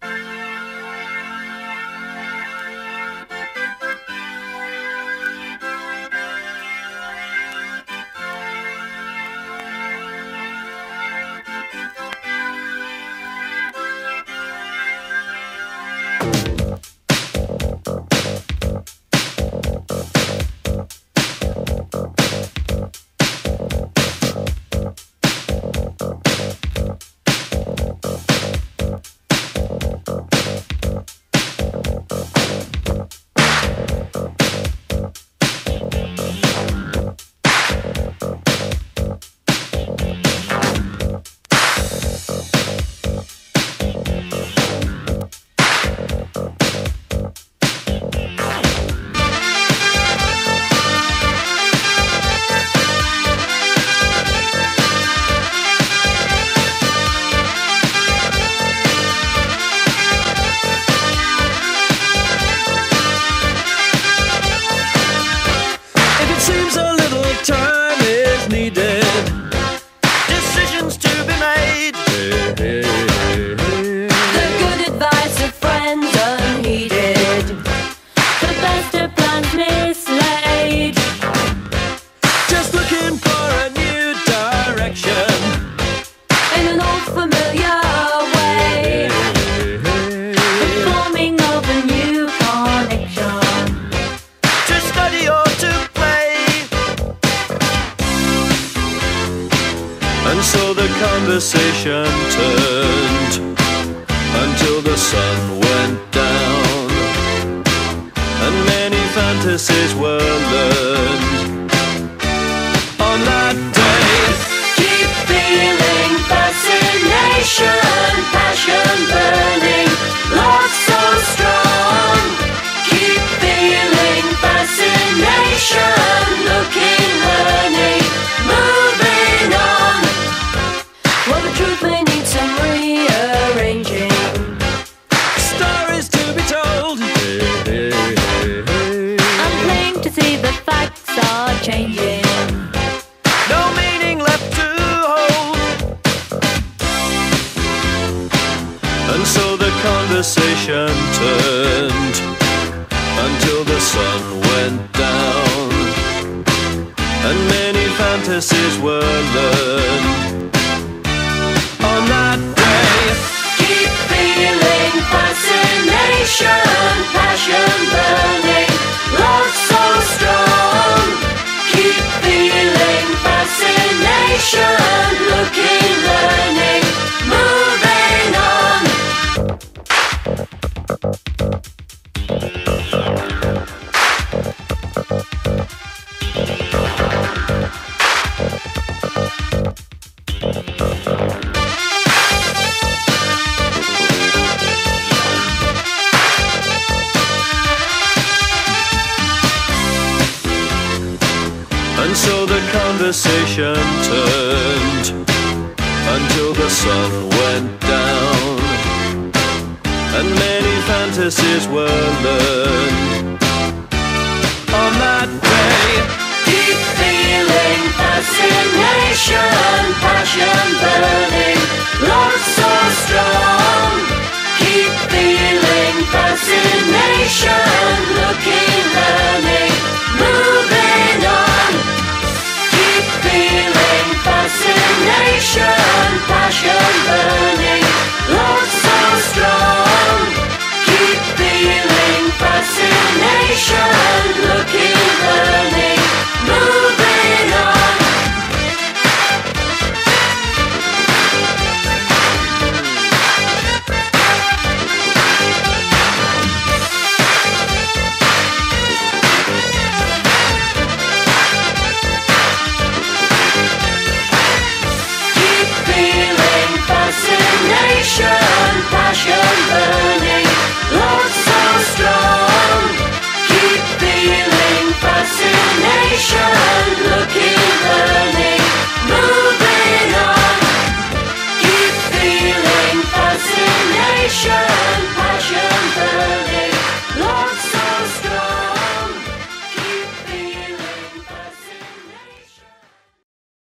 If familiar way. The forming of a new connection. To study or to play. And so the conversation turned until the sun went down. And many fantasies were learned went down. And many fantasies were learned And so the conversation turned until the sun went down. And many fantasies were learned on that day. Keep feeling